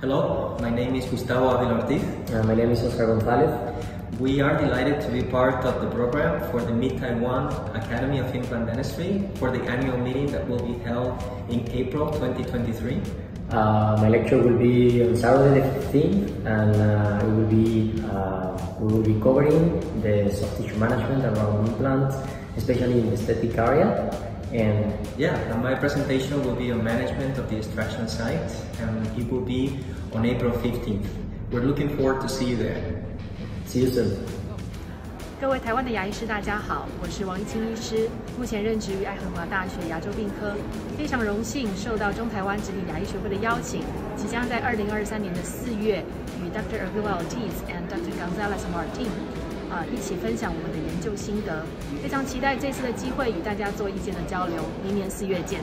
Hello, my name is Gustavo Avila Ortiz. Uh, my name is Oscar Gonzalez. We are delighted to be part of the program for the Mid Taiwan Academy of Implant Dentistry for the annual meeting that will be held in April 2023. Uh, my lecture will be on Saturday the 15th and uh, it will be, uh, we will be covering the soft tissue management around implants, especially in the aesthetic area. And yeah, my presentation will be on management of the extraction site and it will be on April 15th. We're looking forward to see you there. See you soon. 各位台湾的牙医师，大家好，我是王怡卿医师，目前任职于爱荷华大学牙周病科，非常荣幸受到中台湾植体牙医学会的邀请，即将在二零二三年的四月与 Dr. Avila Ortiz and Dr. Gonzalez Martin 啊一起分享我们的研究心得，非常期待这次的机会与大家做意见的交流，明年四月见。